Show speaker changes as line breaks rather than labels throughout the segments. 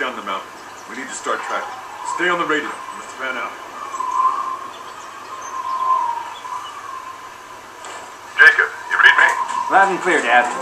down the mountain. We need to start tracking. Stay on the radio. Mr. Van out.
Jacob, you read me?
Loud and clear, Dad.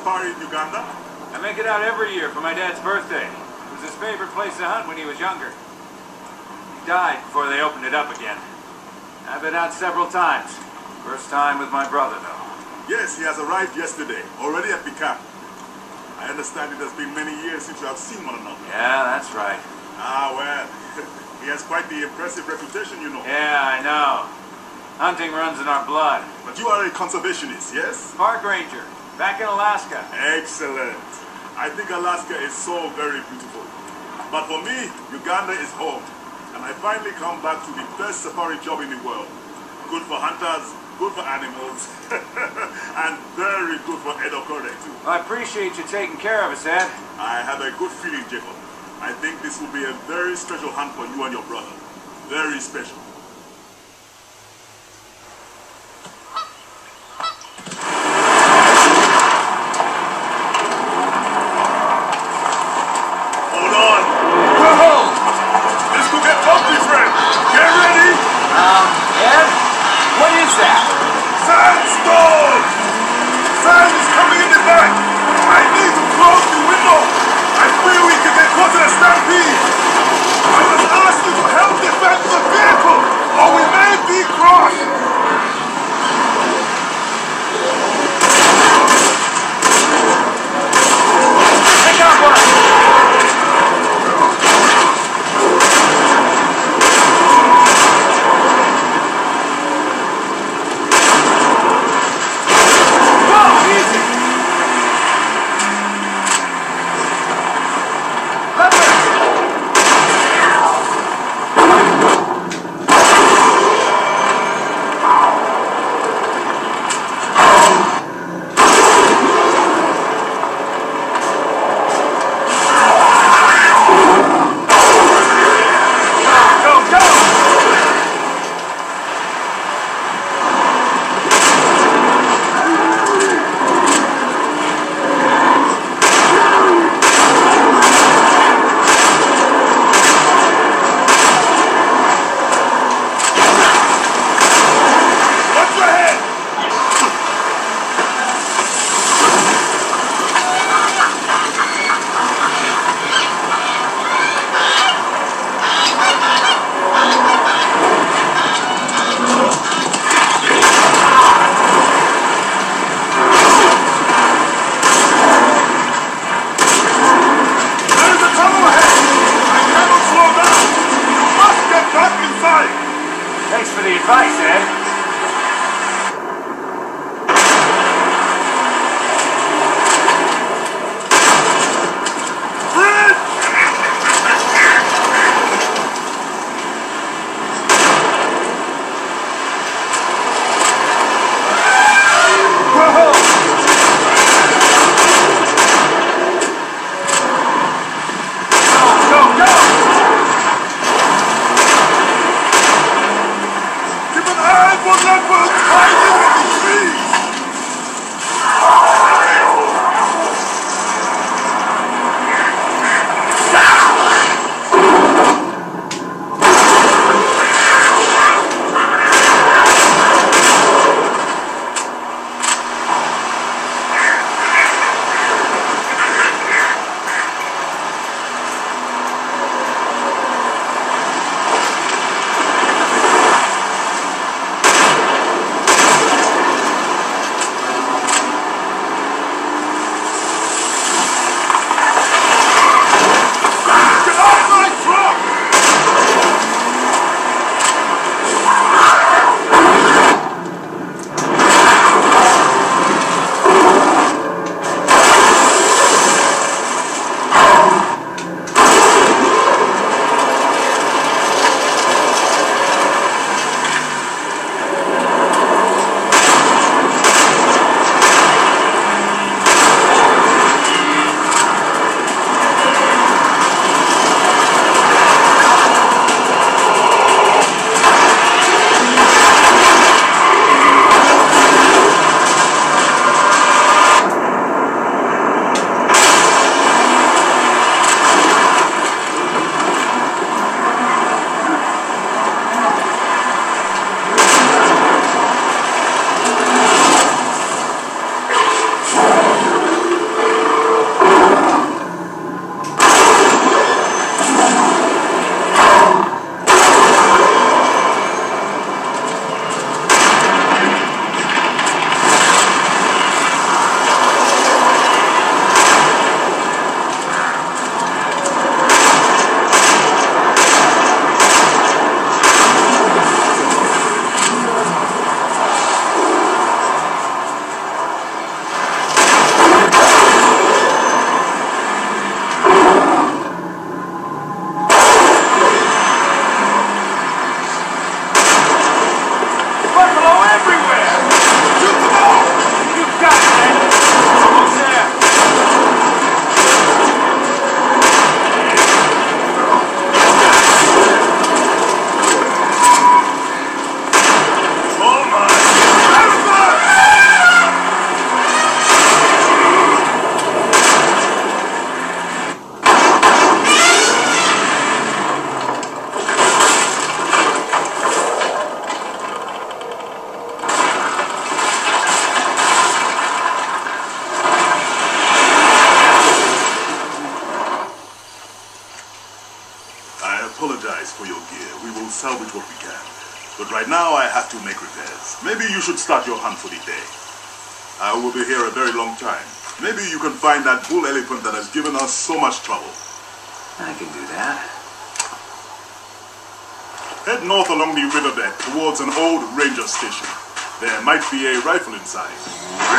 Safari in Uganda?
I make it out every year for my dad's birthday. It was his favorite place to hunt when he was younger. He died before they opened it up again. I've been out several times. First time with my brother, though.
Yes, he has arrived yesterday, already at the camp. I understand it has been many years since you have seen one another.
Yeah, that's right.
Ah, well, he has quite the impressive reputation, you know.
Yeah, I know. Hunting runs in our blood.
But you are a conservationist, yes?
Park ranger, back in Alaska.
Excellent. I think Alaska is so very beautiful. But for me, Uganda is home. And I finally come back to the best safari job in the world. Good for hunters, good for animals, and very good for Edo Kodek too.
I appreciate you taking care of us, Ed.
I have a good feeling, Jacob. I think this will be a very special hunt for you and your brother. Very special. an
old ranger station. There might be a rifle inside.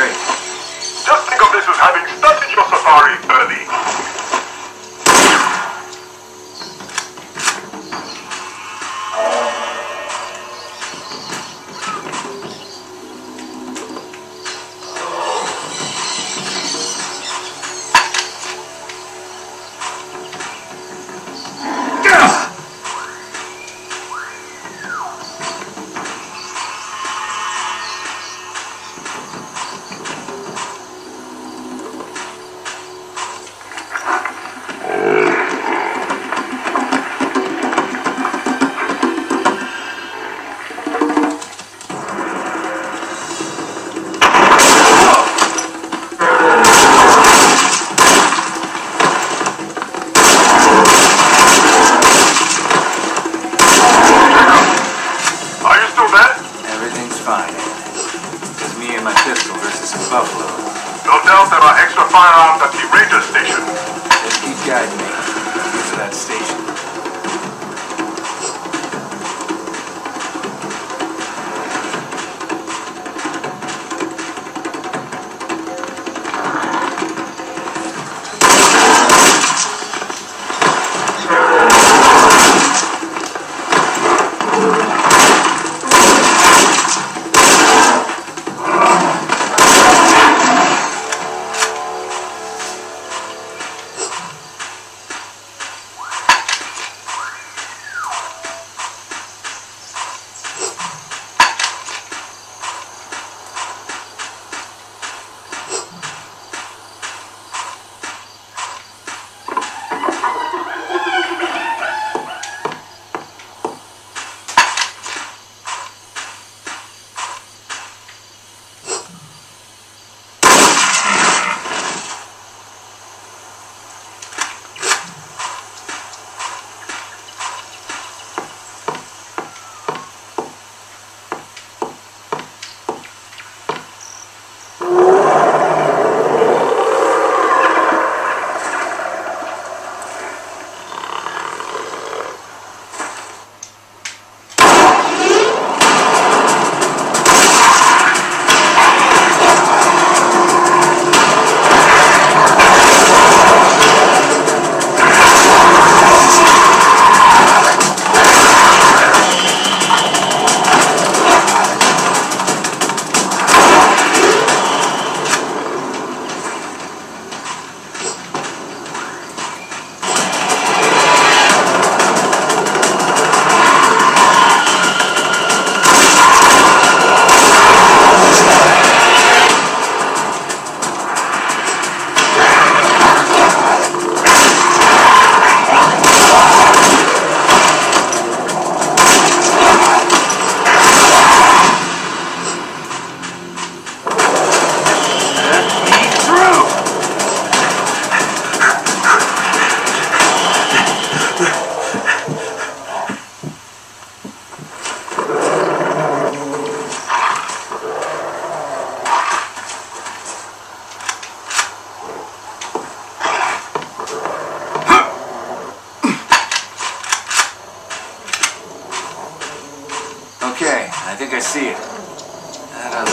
I think I see it. That other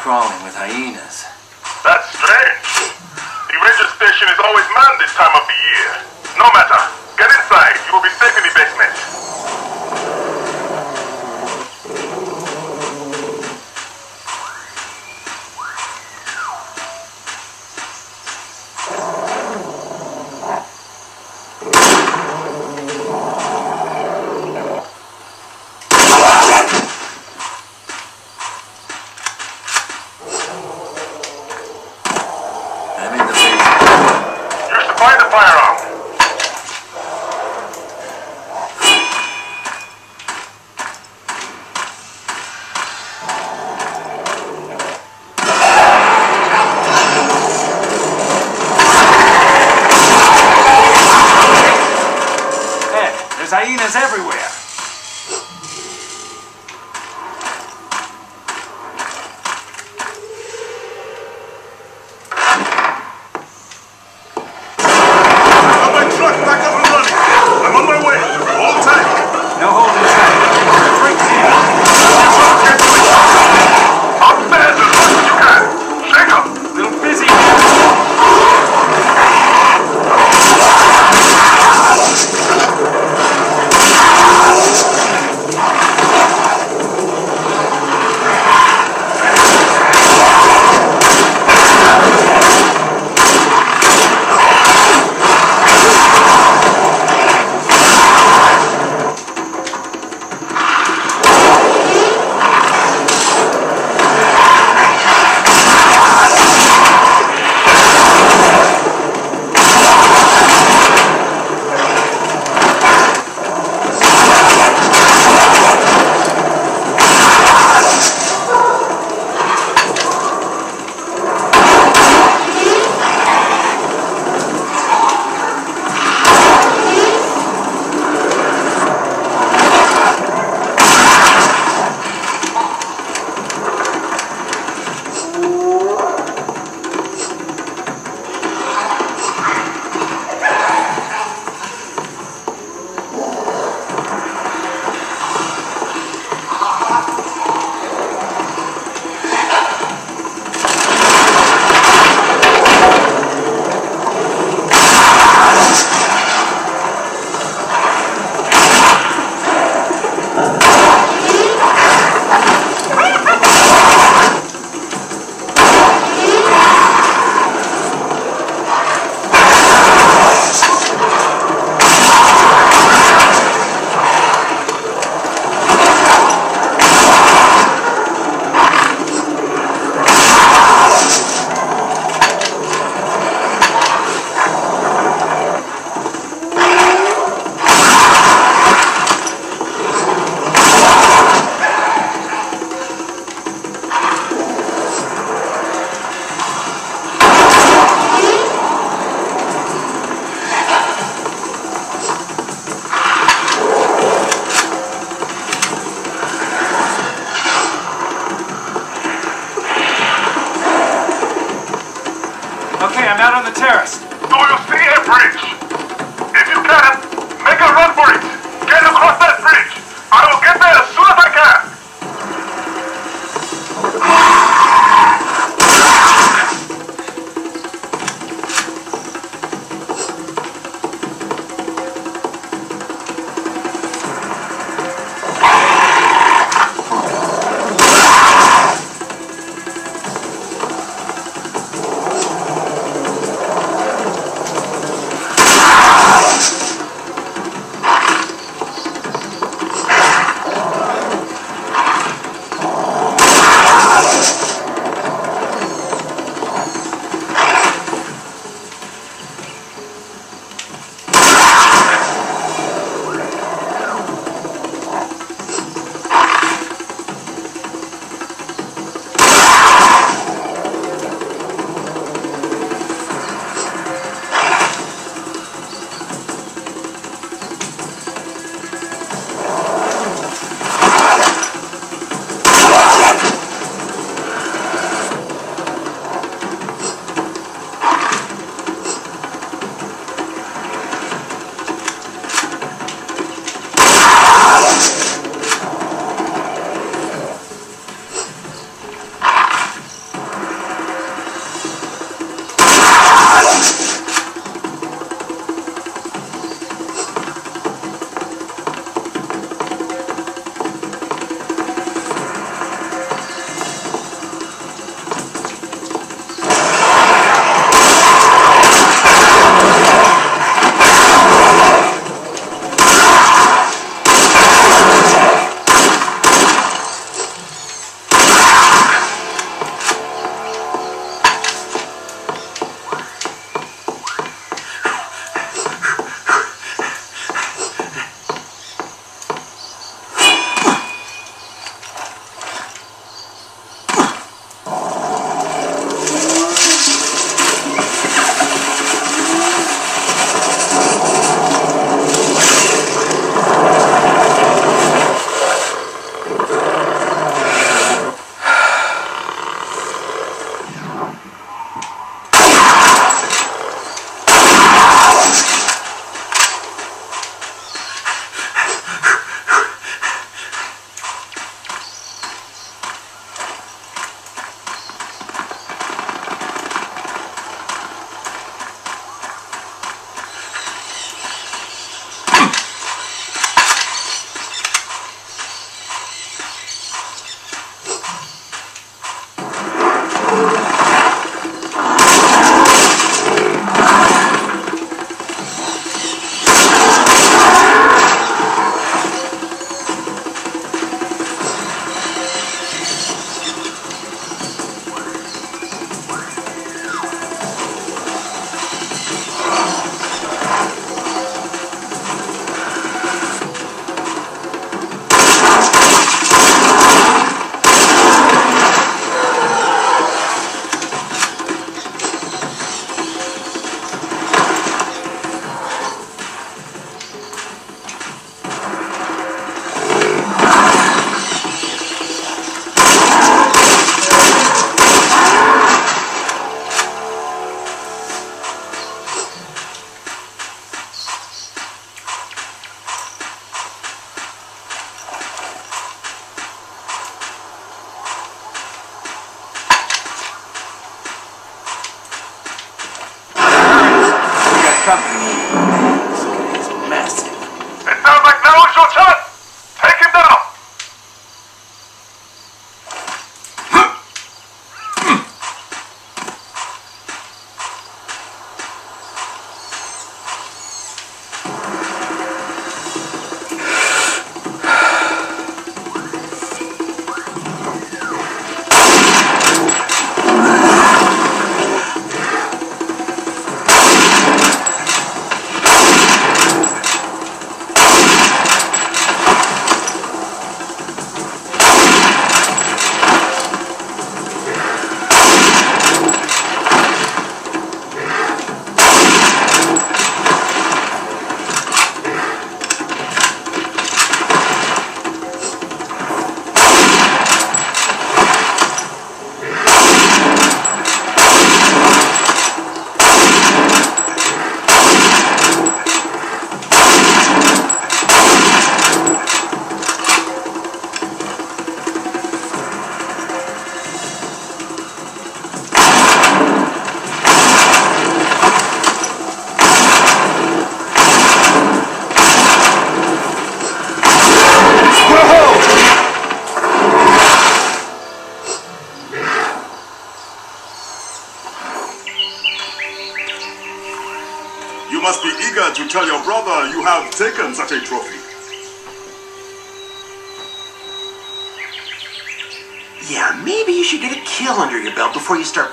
crawling with hyenas.
That's strange. The ranger station is always manned this time of the year. No matter. Get inside. You will be safe in the basement.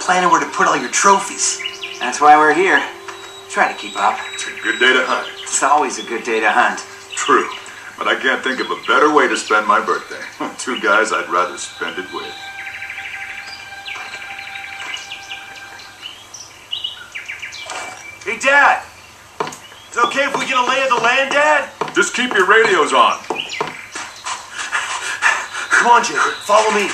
planning where to put all your trophies.
That's why we're here. Try to keep up.
It's a good day to hunt.
It's always a good day to hunt.
True, but I can't think of a better way to spend my birthday. Two guys I'd rather spend it with.
Hey, Dad! It's okay if we get a lay of the land, Dad?
Just keep your radios on.
Come on, Jared. Follow me.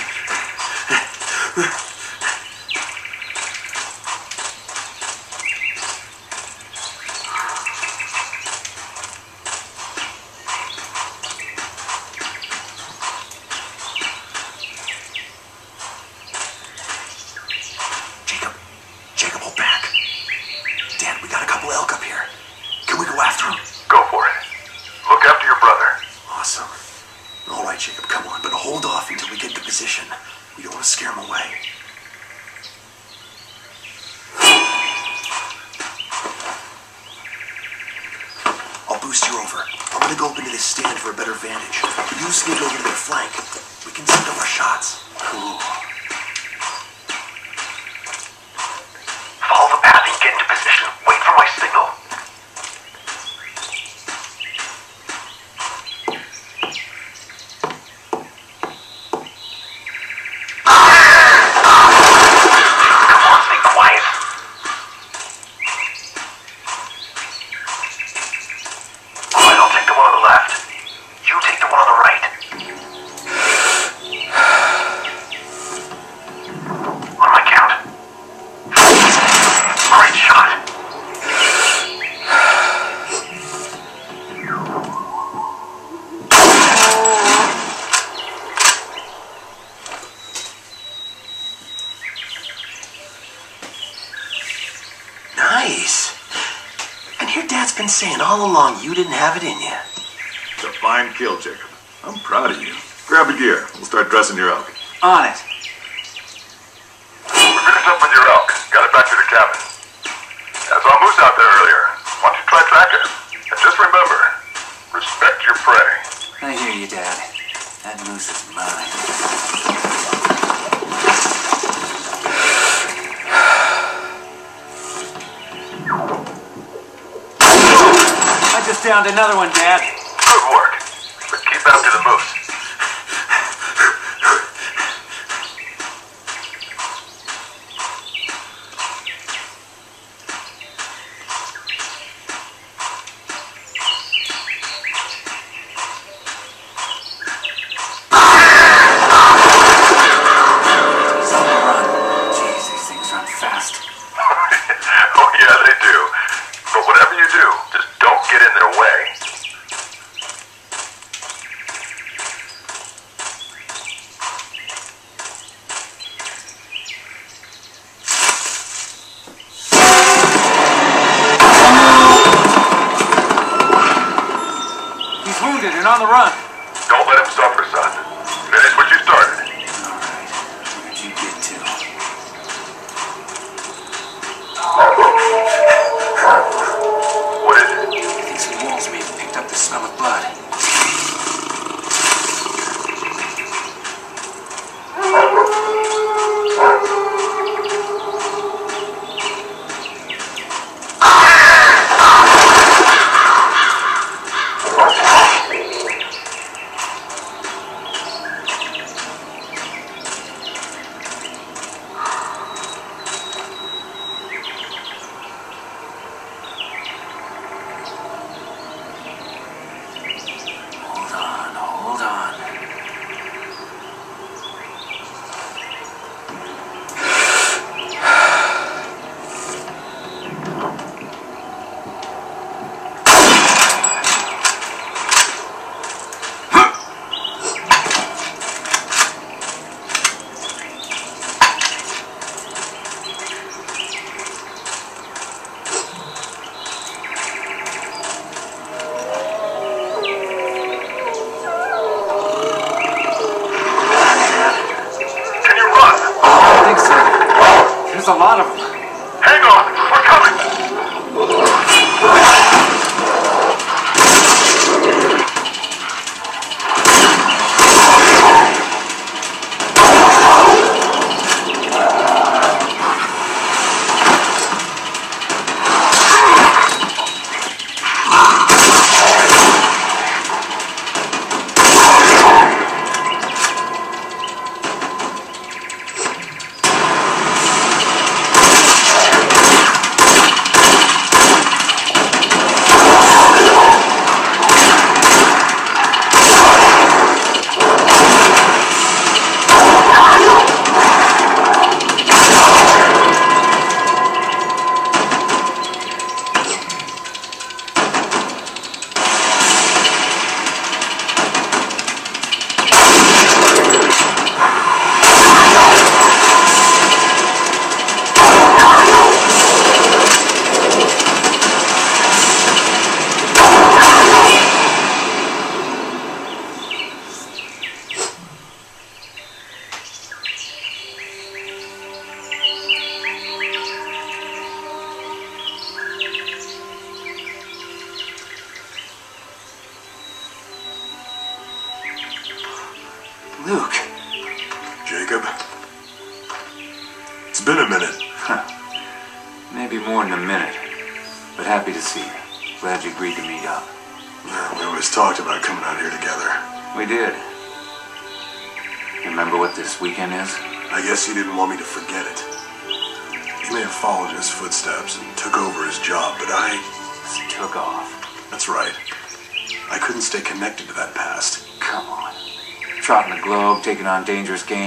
Taking game.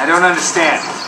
I don't understand.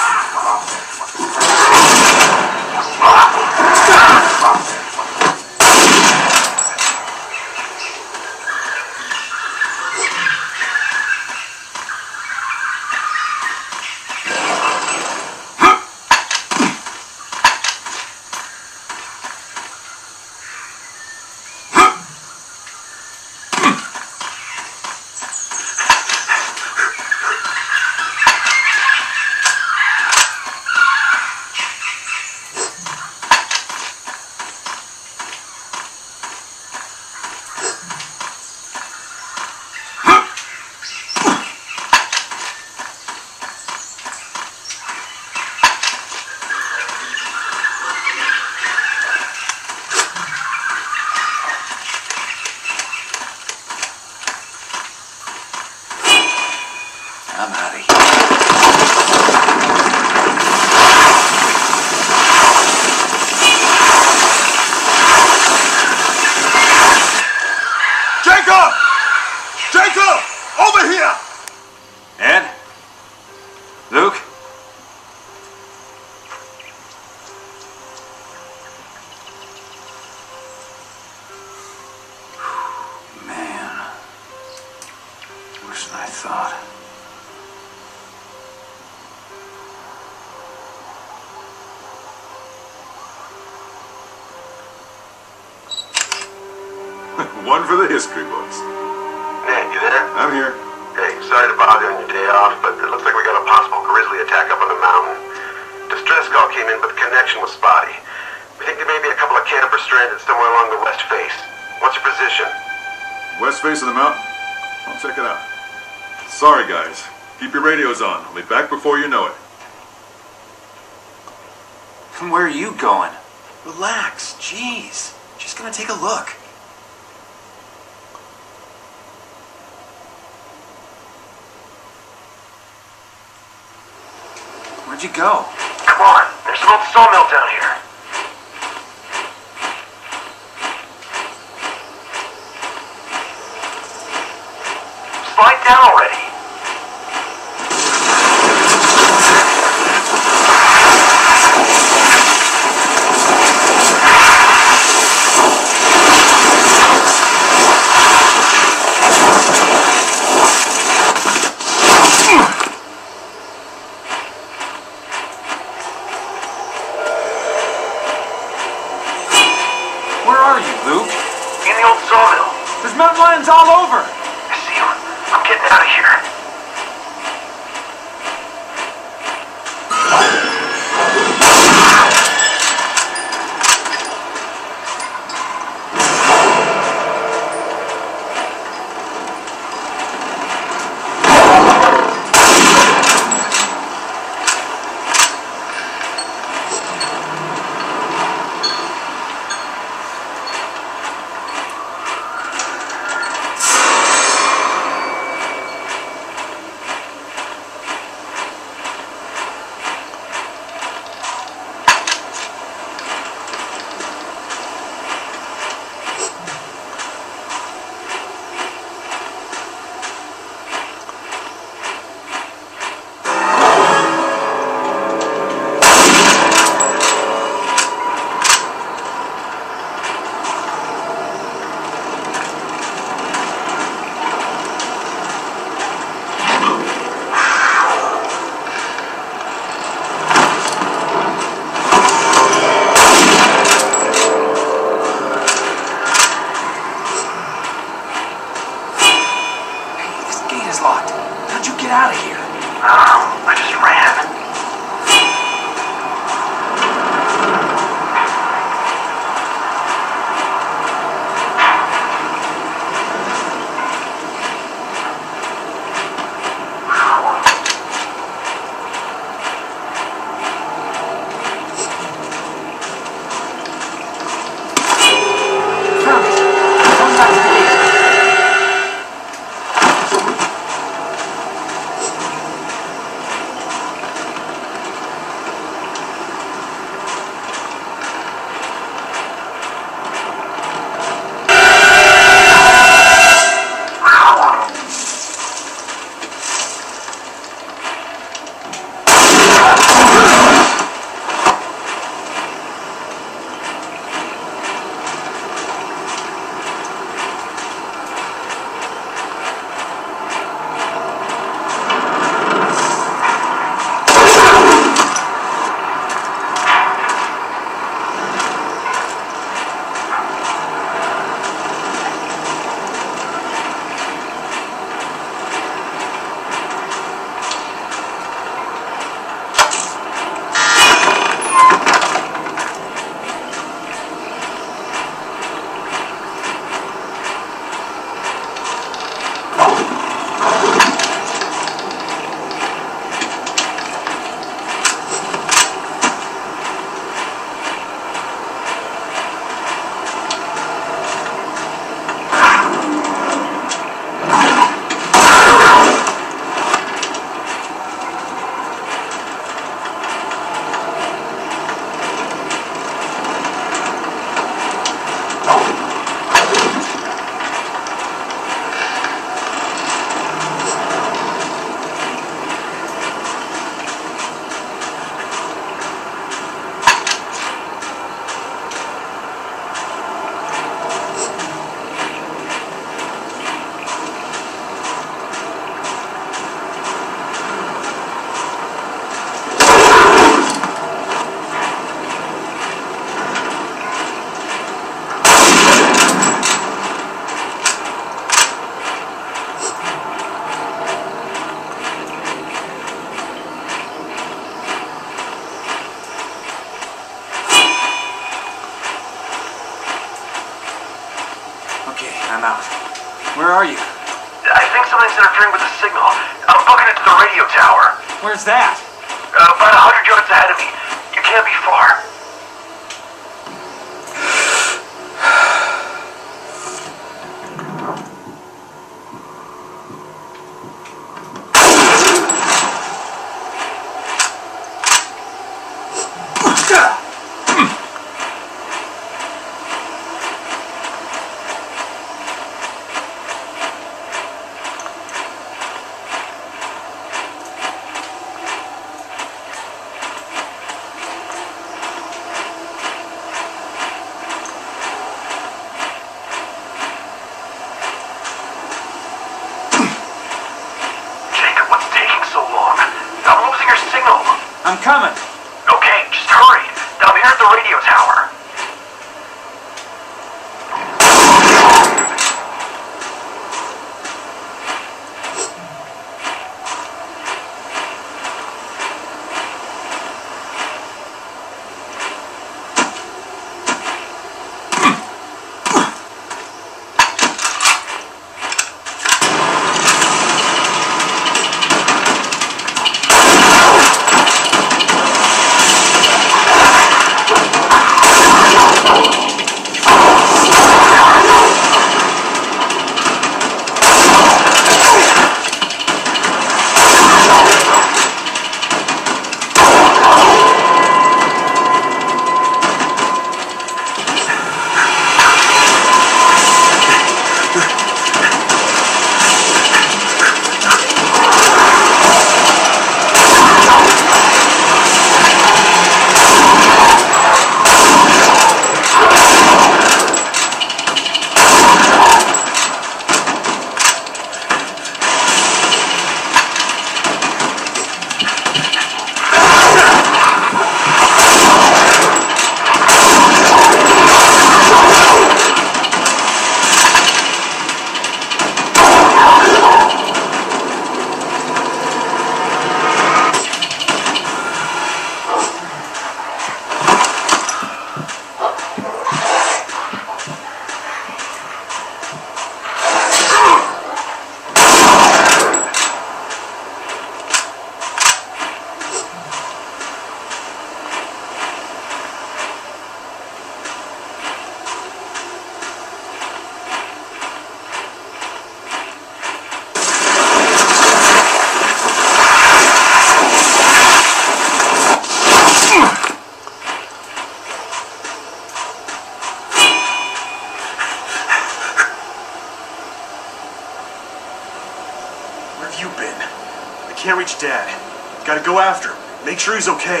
Make sure he's okay.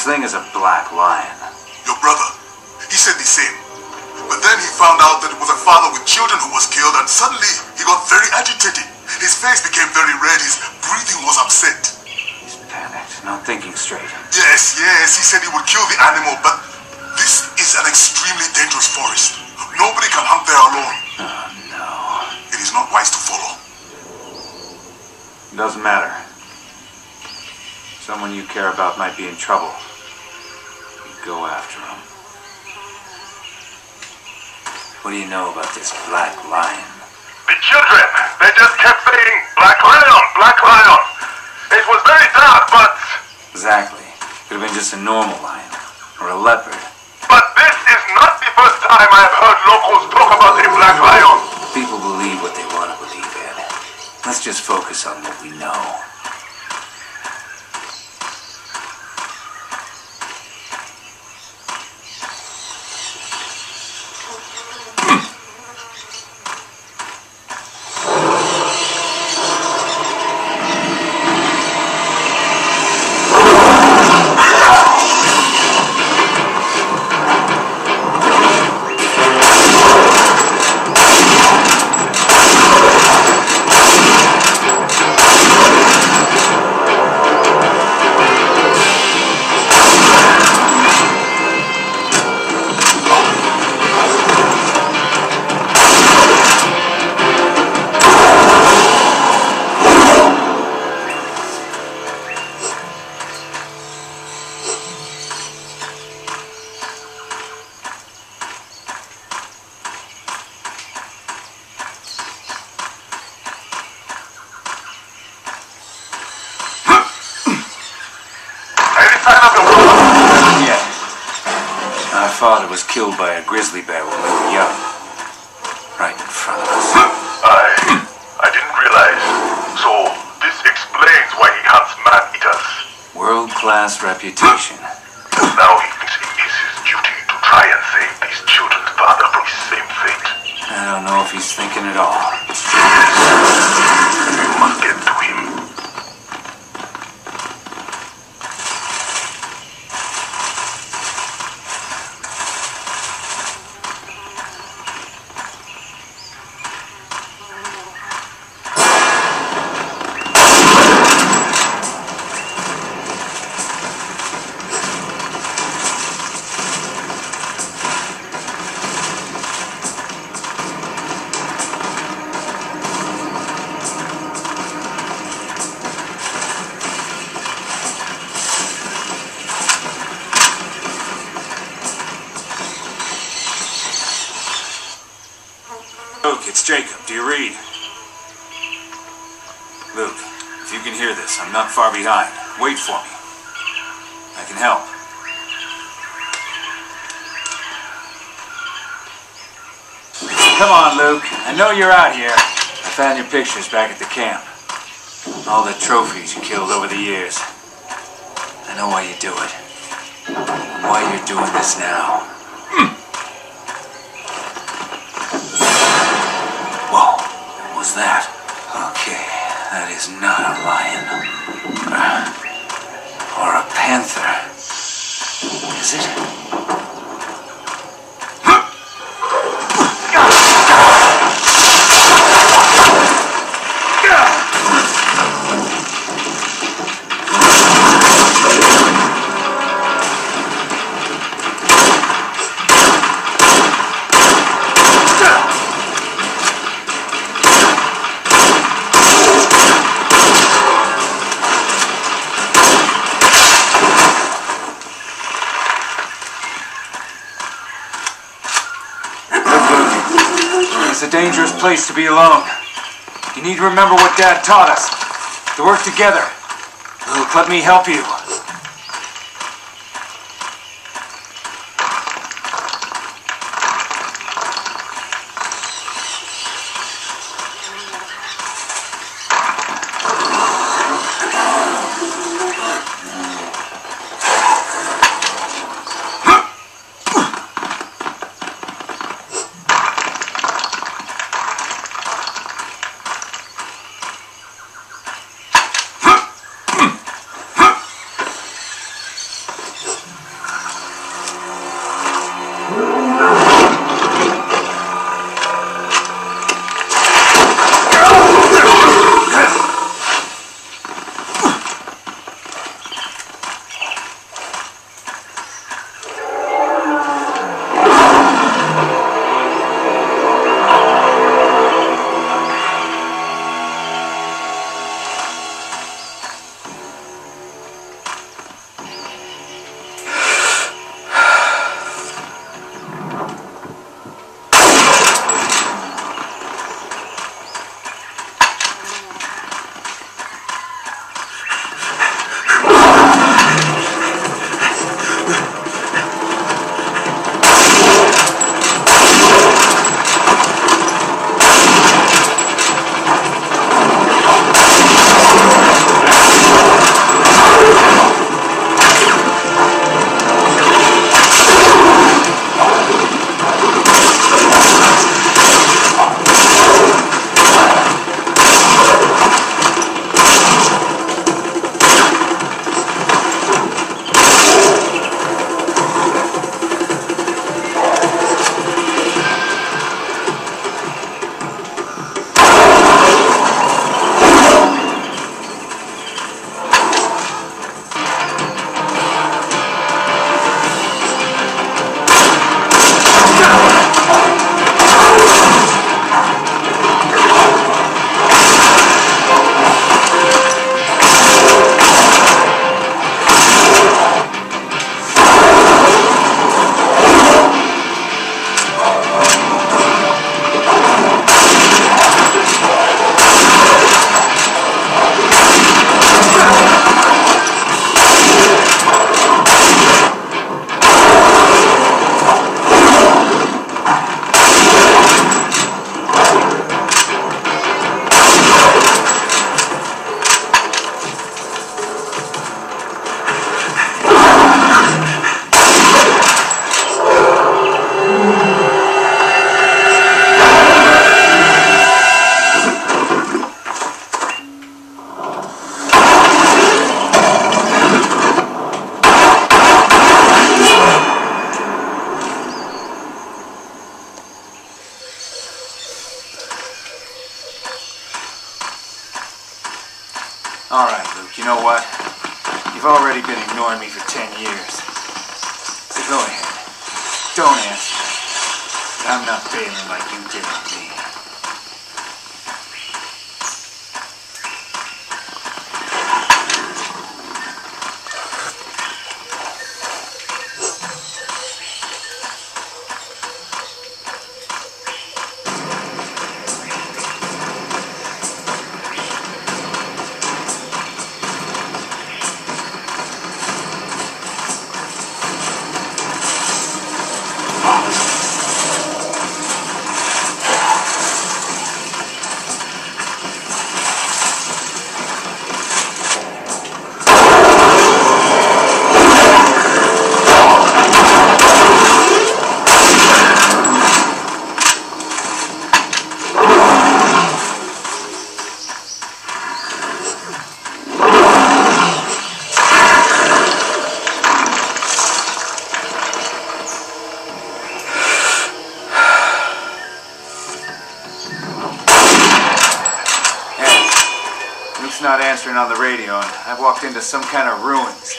Such thing is a black lion.
Your brother, he said the same. But then he found out that it was a father with children who was killed, and suddenly he got very agitated. His face became very red, his breathing was upset.
He's panicked, not thinking straight.
Yes, yes, he said he would kill the animal, but this is an extremely dangerous forest. Nobody can hunt there alone.
Oh, no.
It is not wise to follow.
Doesn't matter. Someone you care about might be in trouble. What do you know about this black lion?
The children, they just kept saying, Black Lion, Black Lion. It was very dark, but,
Exactly. Could have been just a normal lion. Or a leopard.
but this is not the first time I have heard locals talk about a Black Lion.
People believe what they want to believe, Ed. Let's just focus on what we know. Reputation. Know you're out here. I found your pictures back at the camp. All the trophies you killed over the years. I know why you do it. And why you're doing this now. Hmm. Whoa, what was that? Okay, that is not a lion. Or a panther. Is it? Place to be alone. You need to remember what Dad taught us. To work together. Luke, let me help you. I've walked into some kind of ruins.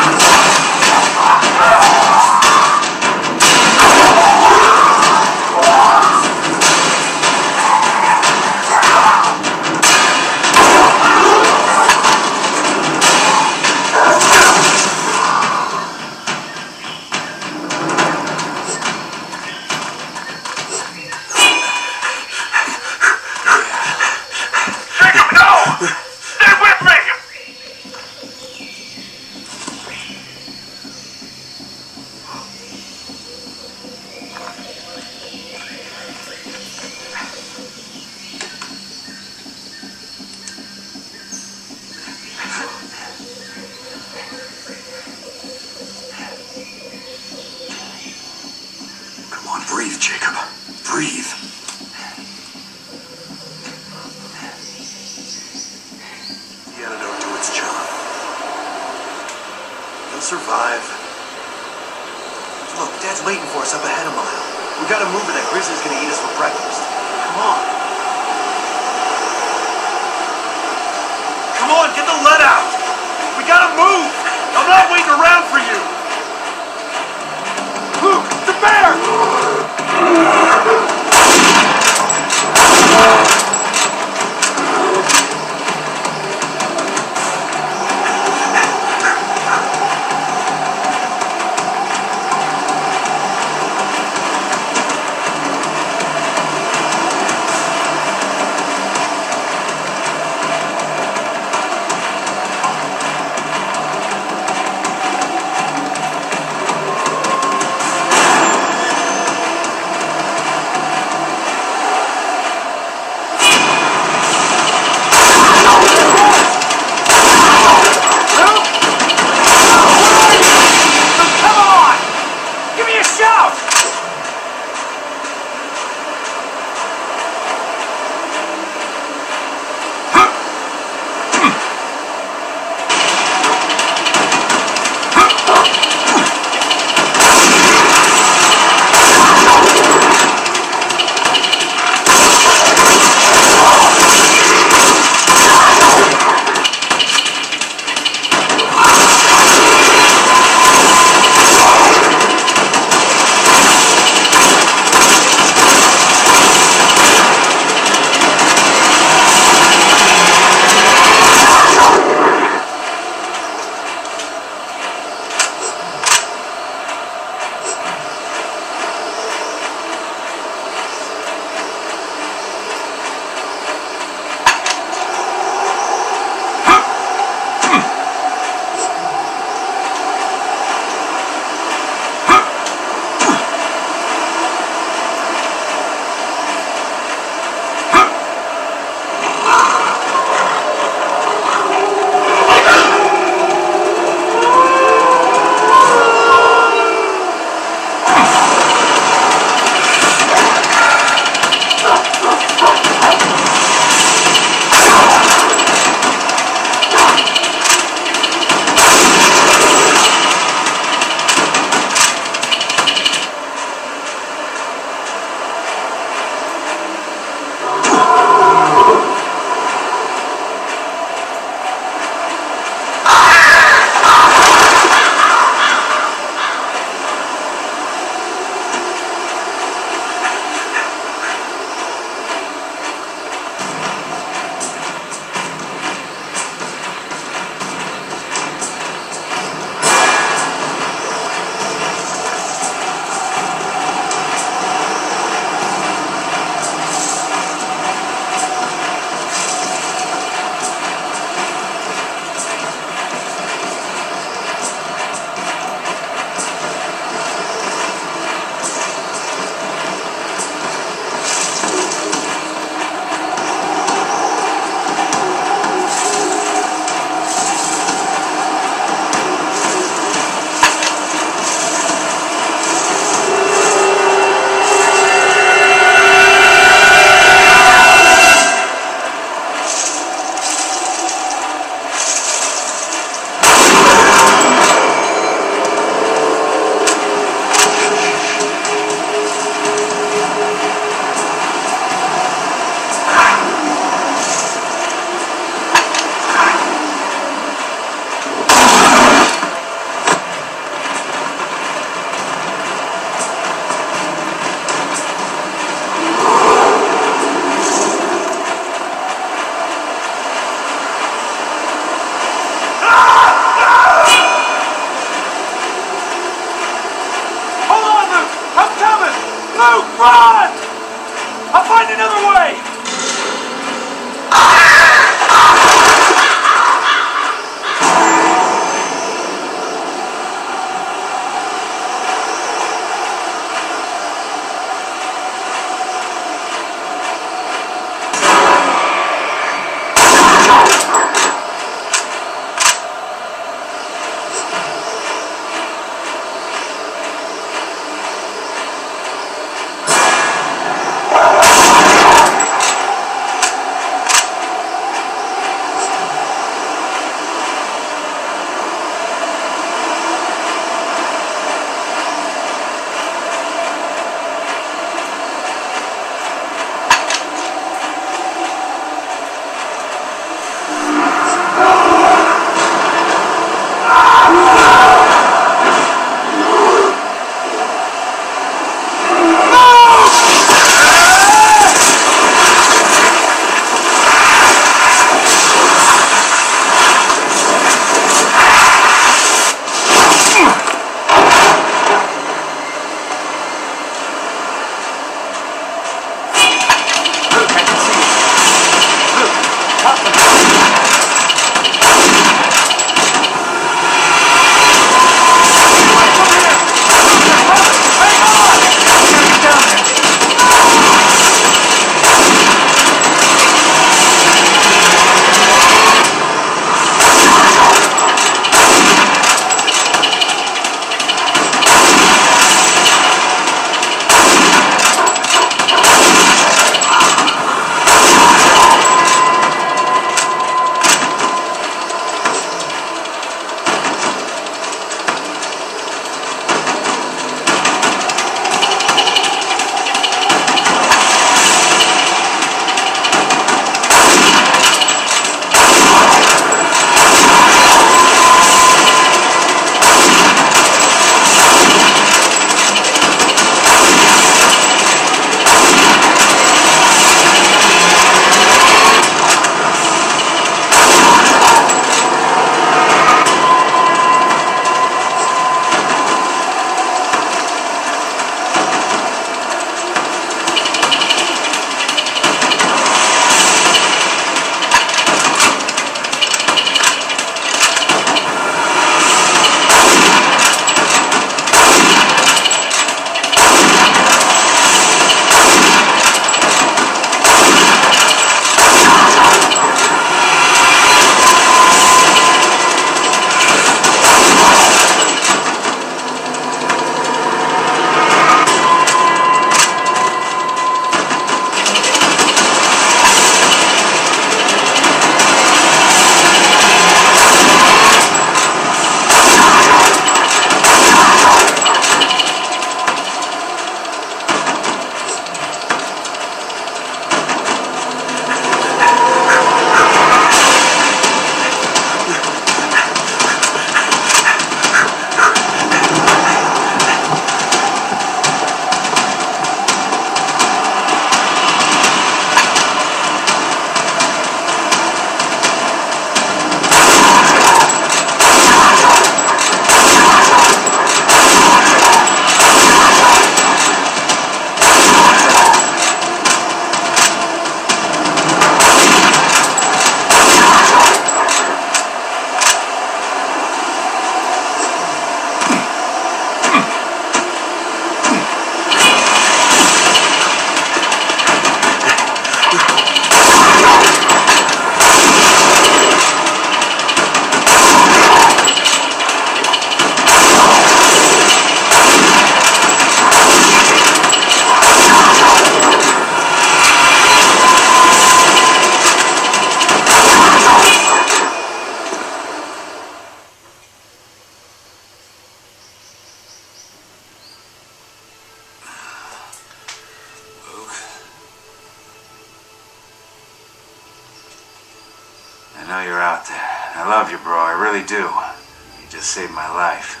There. I love you, bro. I really do. You just saved my life.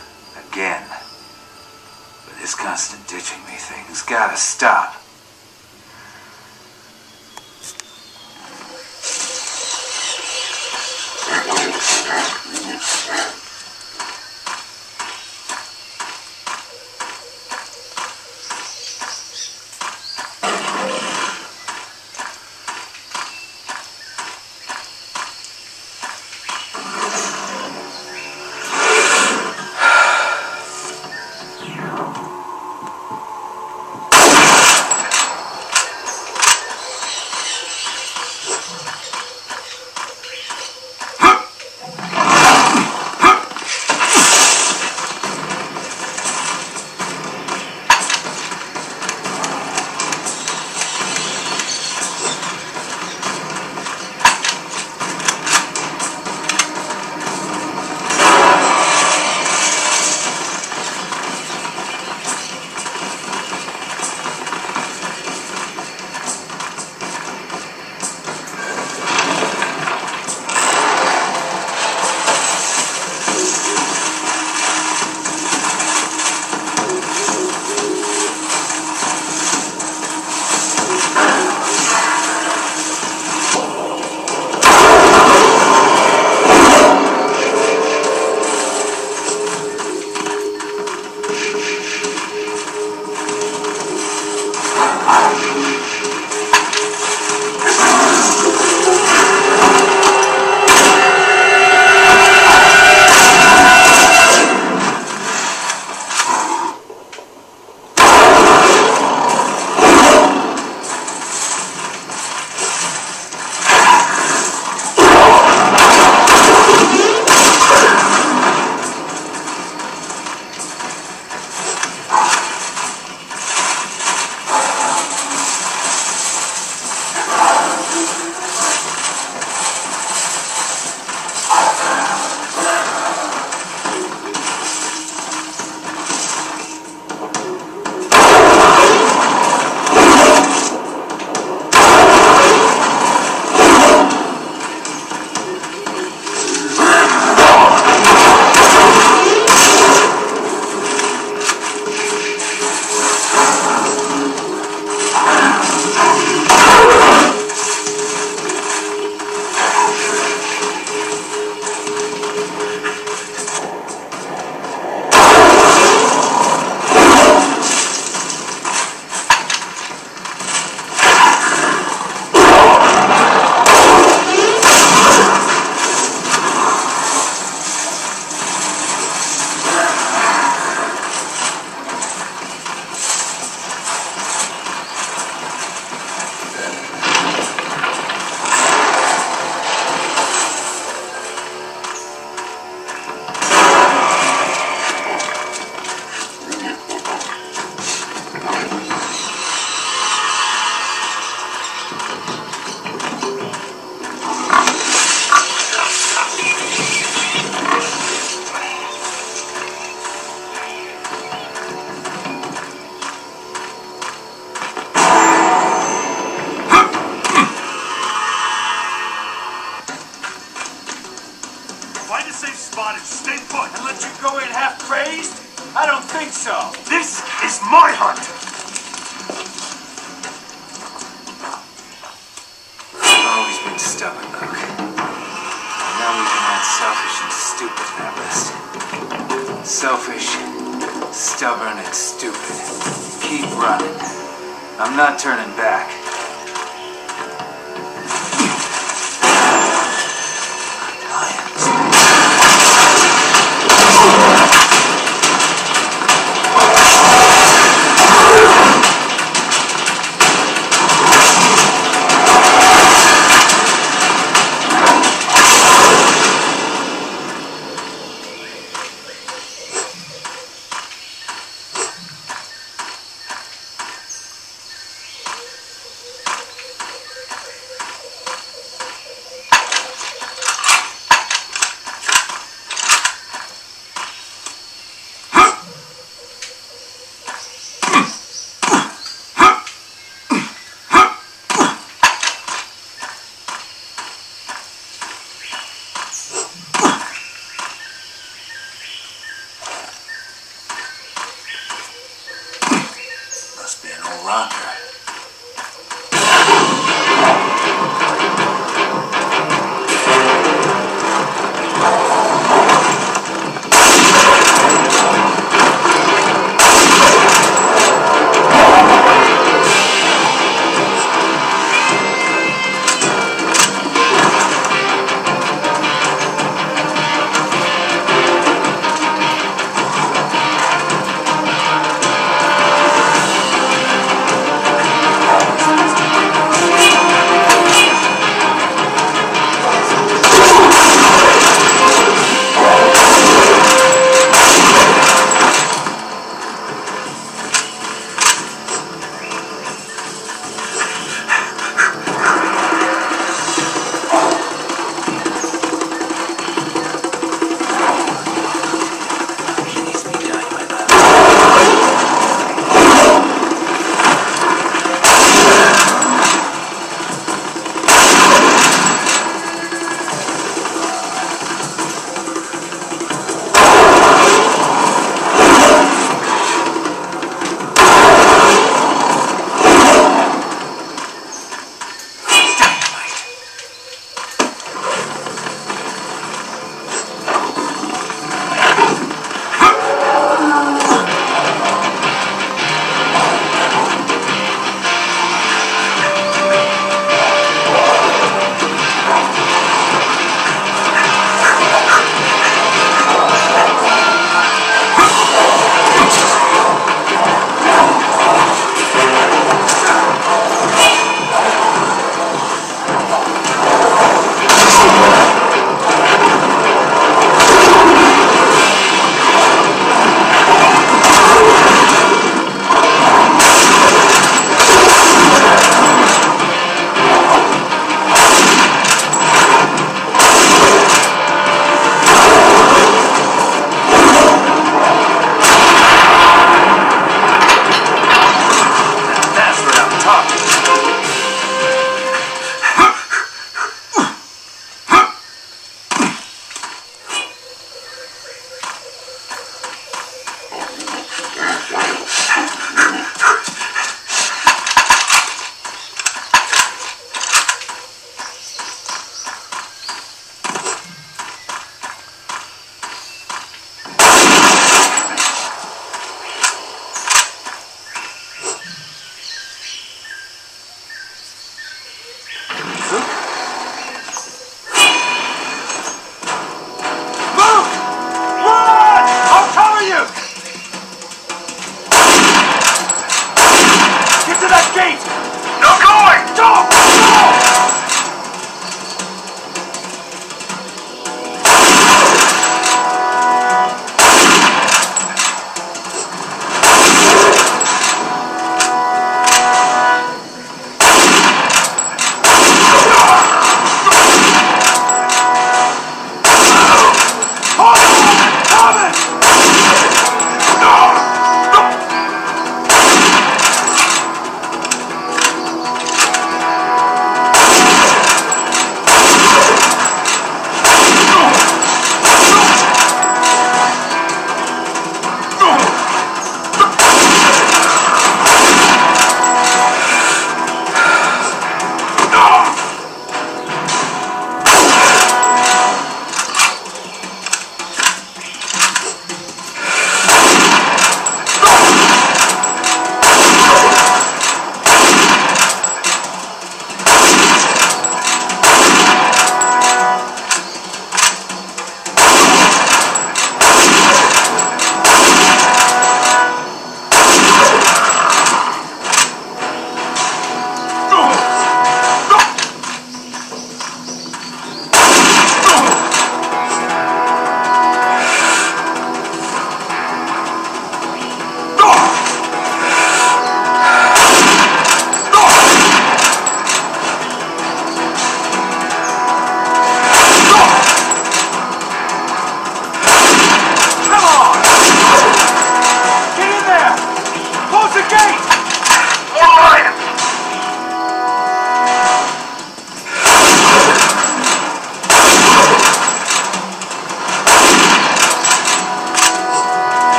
Again. But this constant ditching me thing's gotta stop.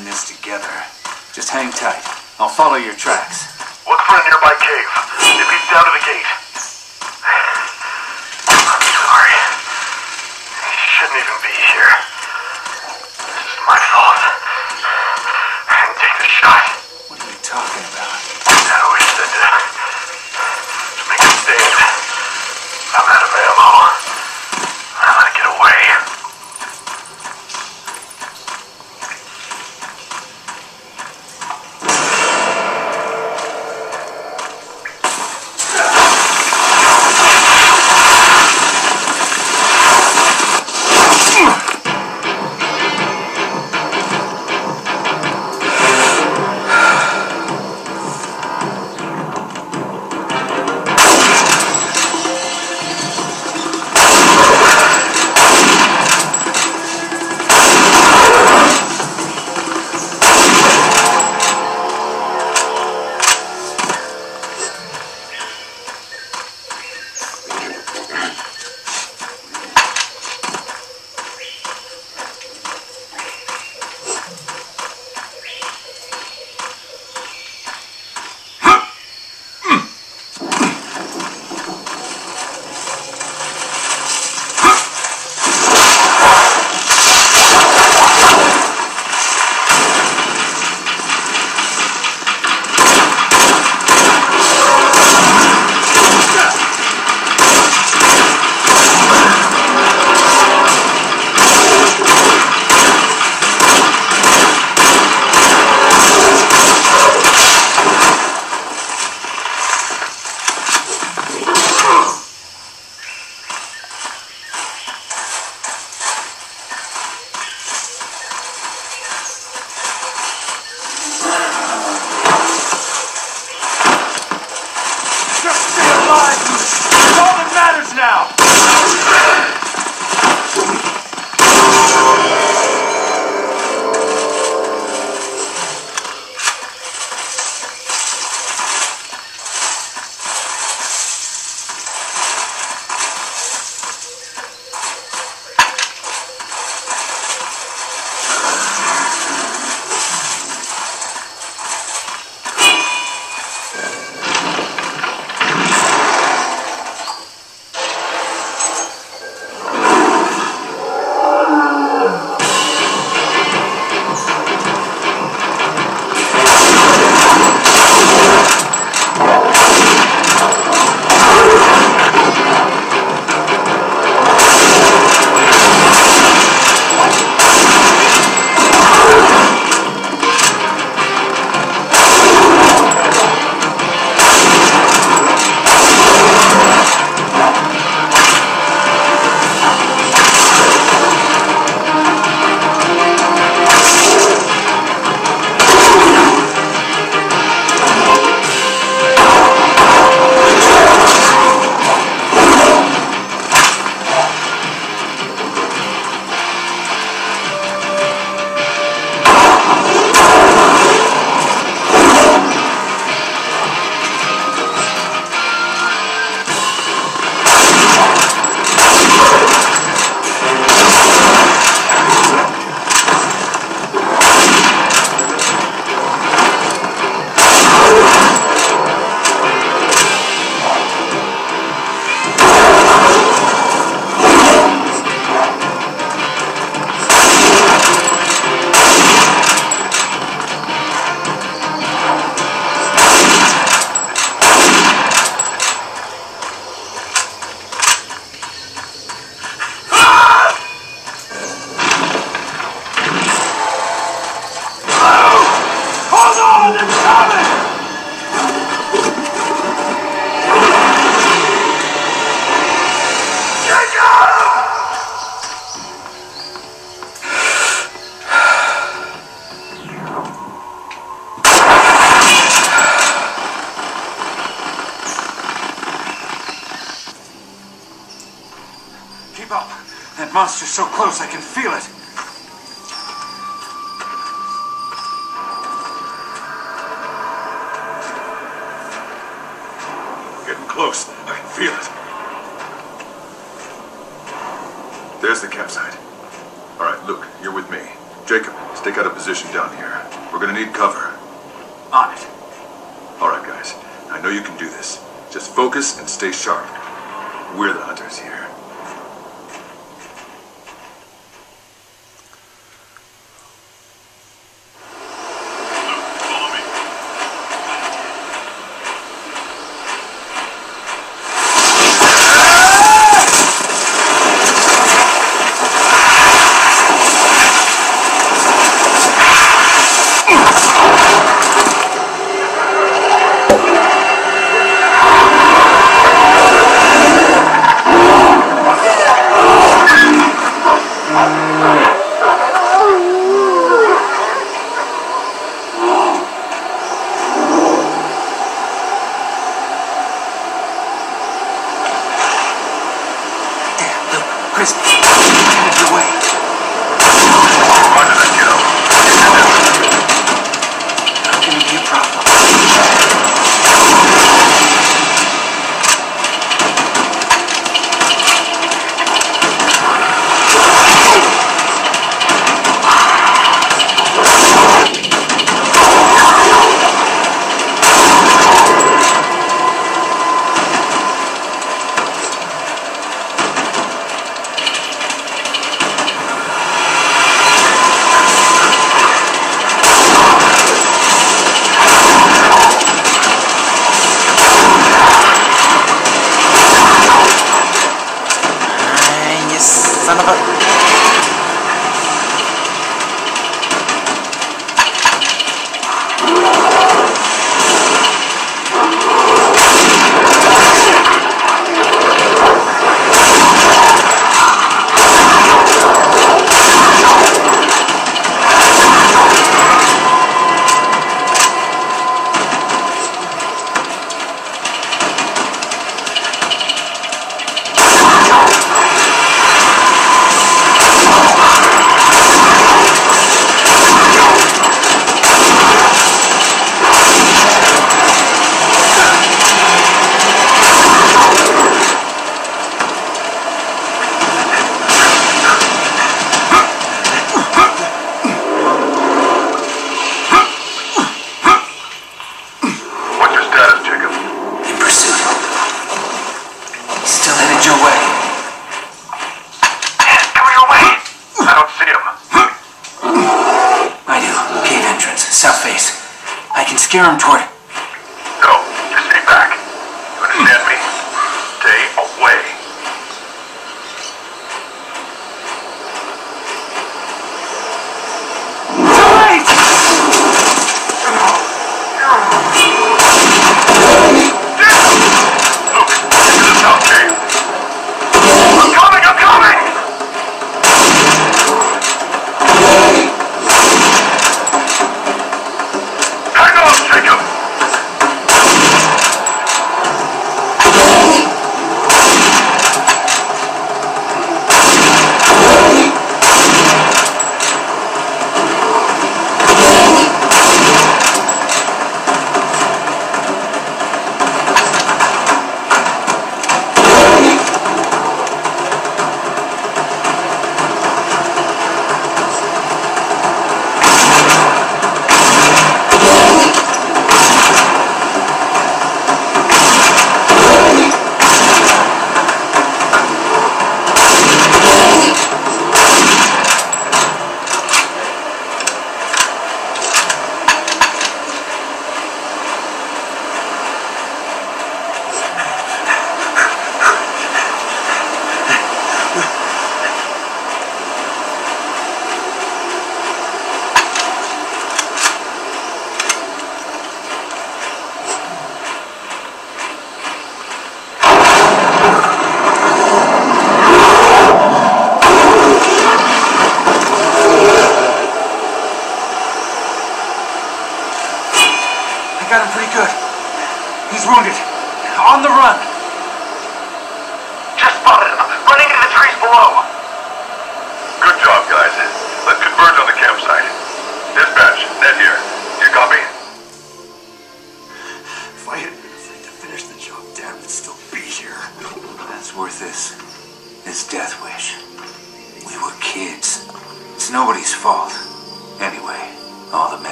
in
this
together. Just hang tight. I'll follow your tracks.
Look for a nearby cave. It leads down to the gate. I'm sorry. He shouldn't even be
you
son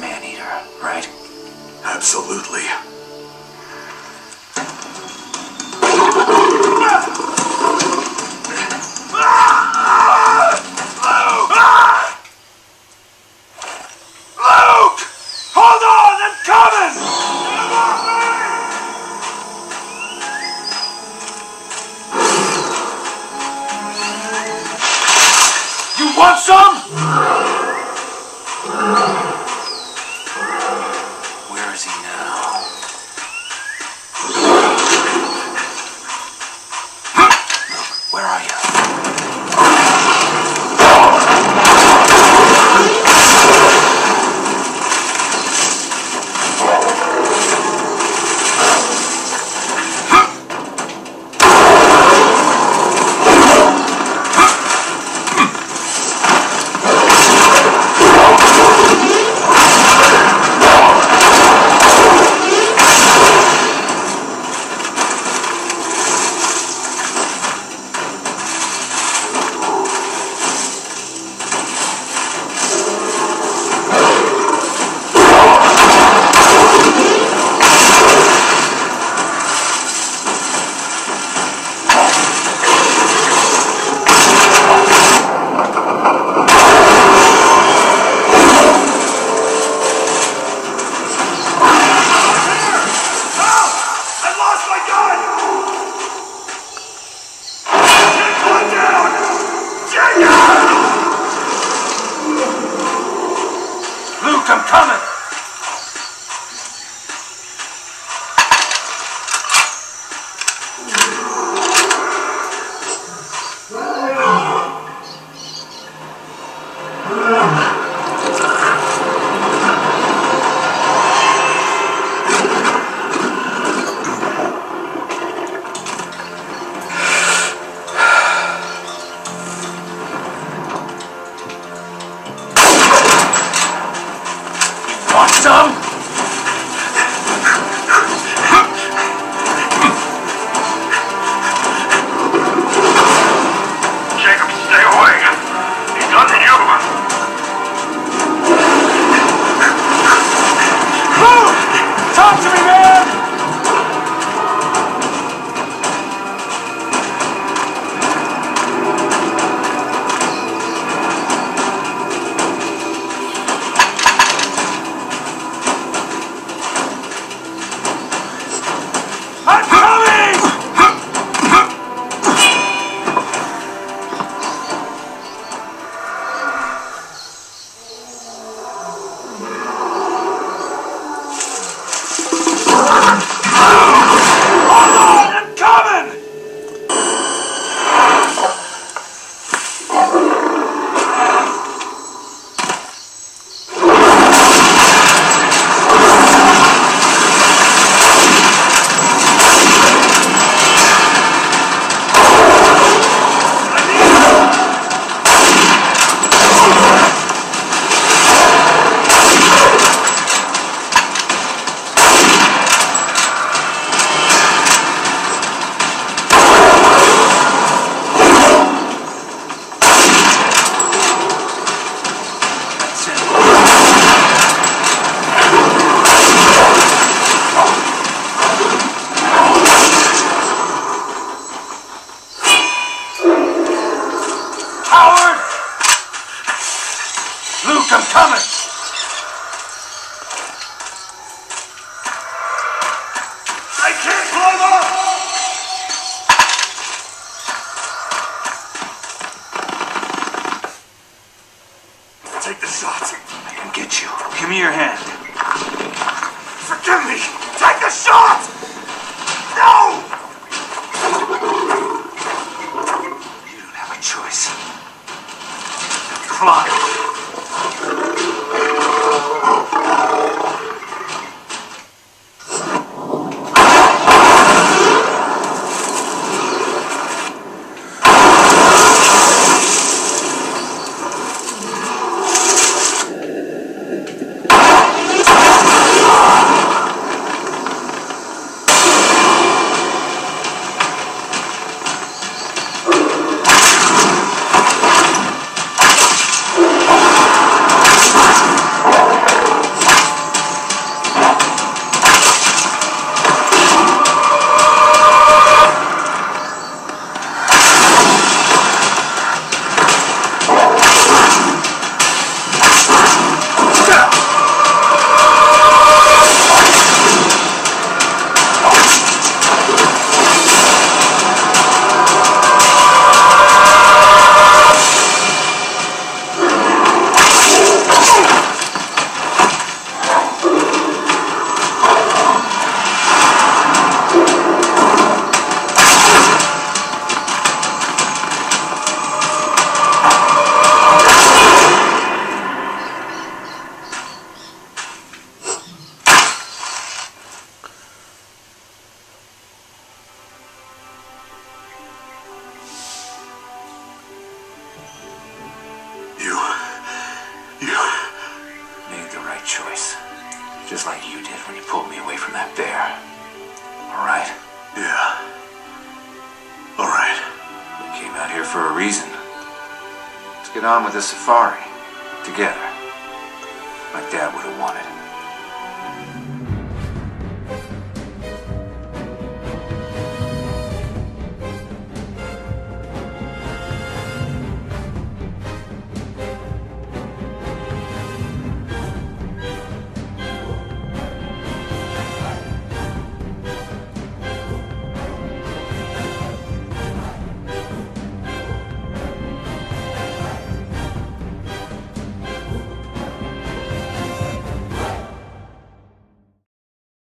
man-eater, right?
Absolutely.